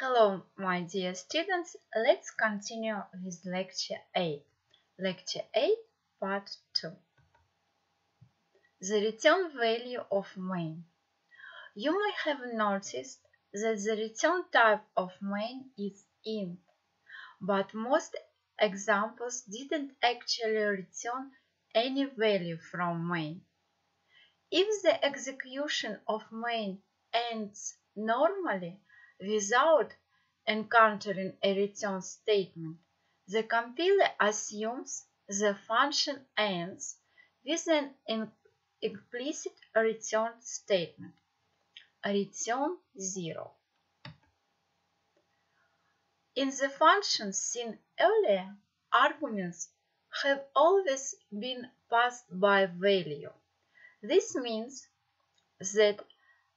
Hello, my dear students. Let's continue with lecture 8. Lecture 8, part 2. The return value of main. You may have noticed that the return type of main is int, but most examples didn't actually return any value from main. If the execution of main ends normally, without encountering a return statement. The compiler assumes the function ends with an implicit return statement, return 0. In the functions seen earlier, arguments have always been passed by value. This means that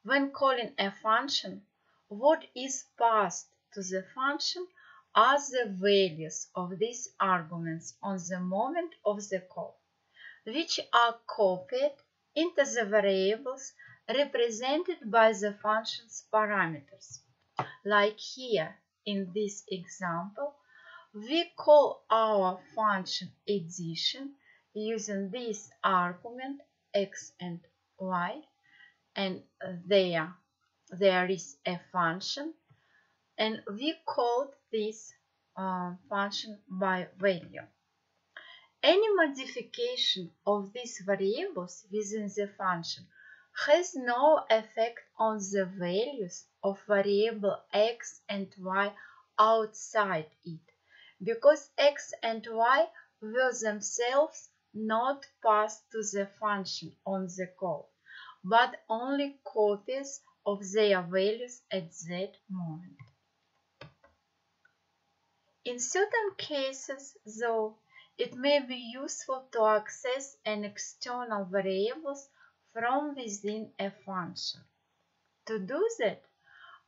when calling a function, what is passed to the function are the values of these arguments on the moment of the call, which are copied into the variables represented by the function's parameters. Like here in this example, we call our function addition using this argument x and y and there there is a function and we called this uh, function by value. Any modification of these variables within the function has no effect on the values of variable x and y outside it, because x and y were themselves not passed to the function on the call, but only copies of their values at that moment. In certain cases, though, it may be useful to access an external variables from within a function. To do that,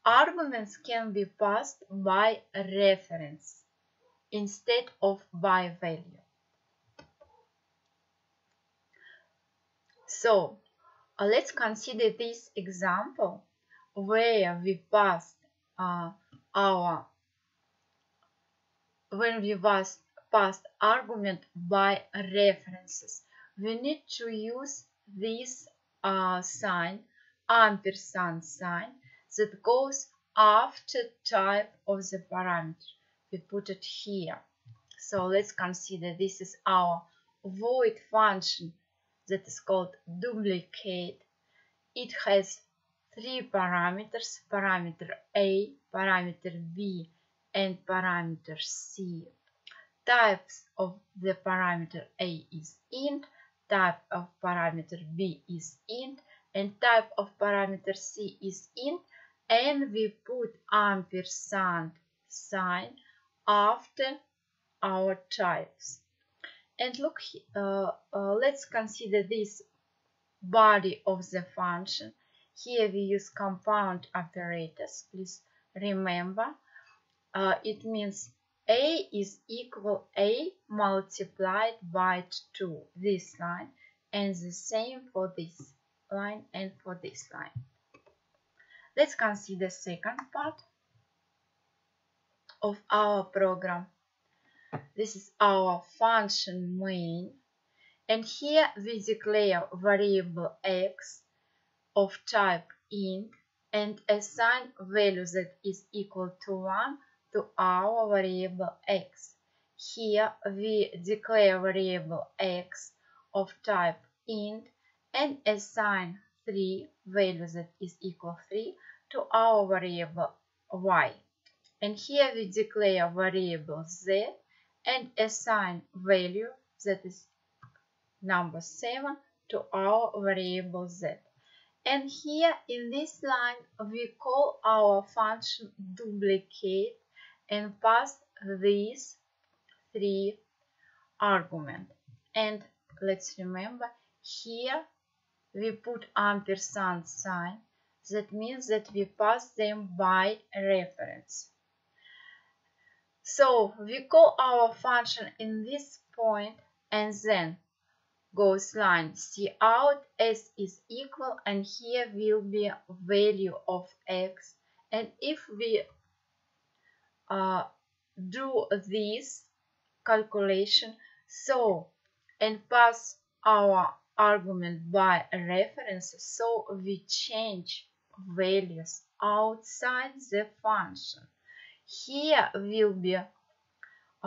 arguments can be passed by reference instead of by value. So, uh, let's consider this example where we passed uh, our when we passed, passed argument by references. We need to use this uh, sign ampersand sign that goes after type of the parameter. We put it here. So let's consider this is our void function that is called duplicate. It has three parameters, parameter A, parameter B, and parameter C. Types of the parameter A is int, type of parameter B is int, and type of parameter C is int, and we put ampersand sign after our types. And look, uh, uh, let's consider this body of the function. Here we use compound operators. Please remember, uh, it means a is equal a multiplied by 2, this line, and the same for this line and for this line. Let's consider the second part of our program. This is our function main. And here we declare variable x of type int and assign value that is equal to 1 to our variable x. Here we declare variable x of type int and assign 3 value that is equal 3 to our variable y. And here we declare variable z and assign value that is number 7 to our variable z. And here in this line we call our function duplicate and pass these three arguments. And let's remember here we put ampersand sign that means that we pass them by reference. So we call our function in this point and then line. C out s is equal and here will be value of x. And if we uh, do this calculation so and pass our argument by reference so we change values outside the function. Here will be uh,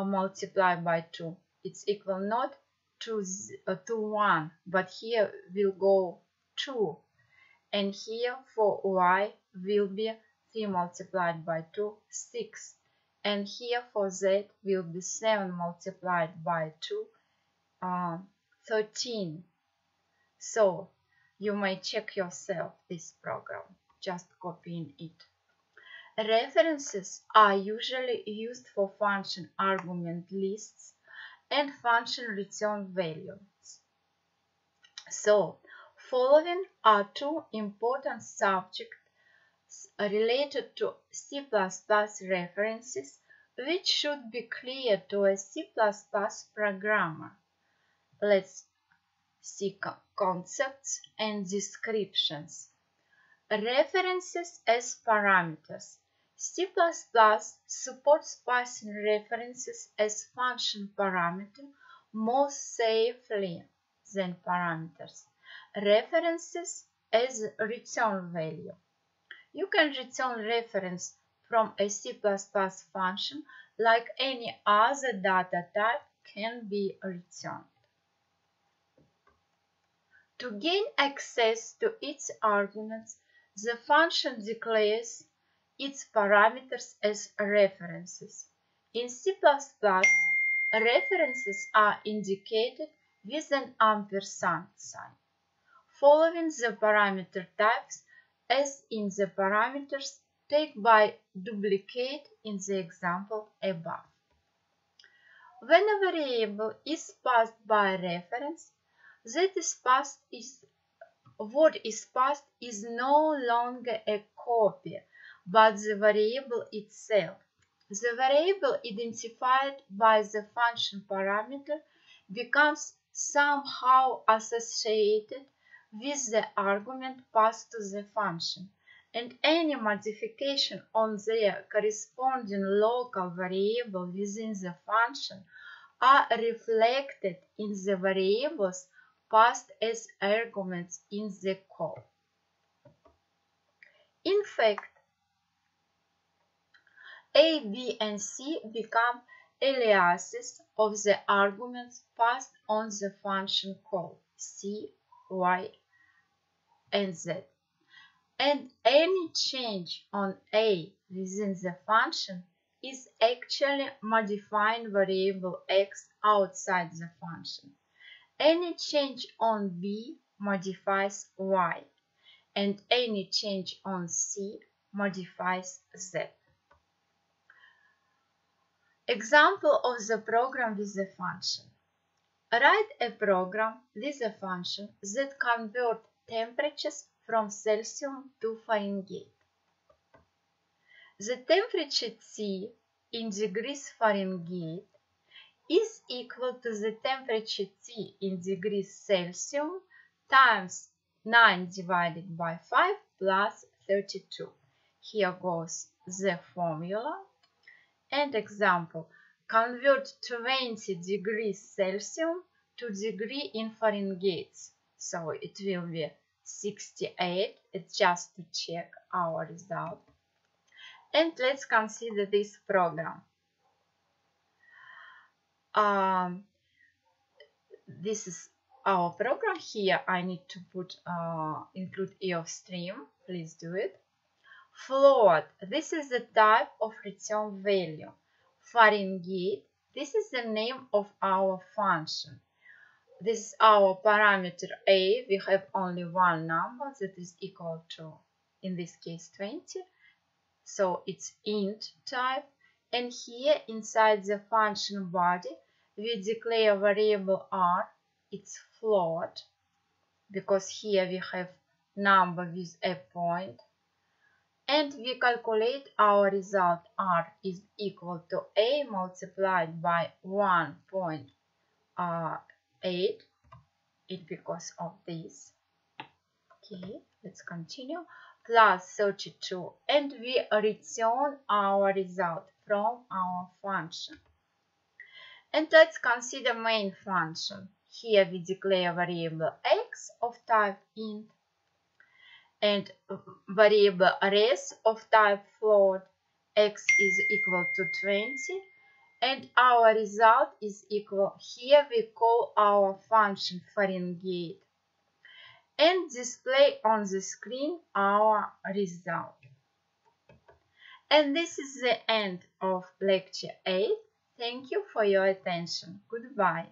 multiplied by 2 it's equal not to, uh, to 1 but here will go 2 and here for y will be 3 multiplied by 2 6 and here for z will be 7 multiplied by 2 uh, 13 so you may check yourself this program. Just copying it. References are usually used for function argument lists and function return values so following are two important subjects related to C++ references which should be clear to a C++ programmer. Let's see concepts and descriptions. References as parameters. C++ supports passing references as function parameter more safely than parameters. References as return value. You can return reference from a C++ function like any other data type can be returned. To gain access to its arguments, the function declares its parameters as references. In C++, references are indicated with an ampersand sign. Following the parameter types as in the parameters take by duplicate in the example above. When a variable is passed by reference, that is passed is what is passed is no longer a copy, but the variable itself. The variable identified by the function parameter becomes somehow associated with the argument passed to the function, and any modification on the corresponding local variable within the function are reflected in the variables passed as arguments in the call. In fact, A, B, and C become aliases of the arguments passed on the function call C, Y, and Z. And any change on A within the function is actually modifying variable x outside the function. Any change on B modifies y, and any change on C modifies z. Example of the program with the function. Write a program with a function that converts temperatures from Celsius to Fahrenheit. The temperature T in degrees Fahrenheit is equal to the temperature T in degrees Celsius times 9 divided by 5 plus 32. Here goes the formula. And example, convert 20 degrees Celsius to degree in Fahrenheit. So it will be 68. It's just to check our result. And let's consider this program um, this is our program here I need to put uh, include iostream please do it float this is the type of return value. Fahrenheit this is the name of our function. This is our parameter a we have only one number that is equal to in this case 20 so it's int type. And here inside the function body we declare variable r, it's float, because here we have number with a point, and we calculate our result r is equal to a multiplied by 1.8, uh, it because of this. Okay, let's continue. plus 32 and we return our result from our function. And let's consider main function. Here we declare variable x of type int and variable res of type float x is equal to 20 and our result is equal here we call our function Fahrenheit and display on the screen our result. And this is the end of lecture 8. Thank you for your attention. Goodbye.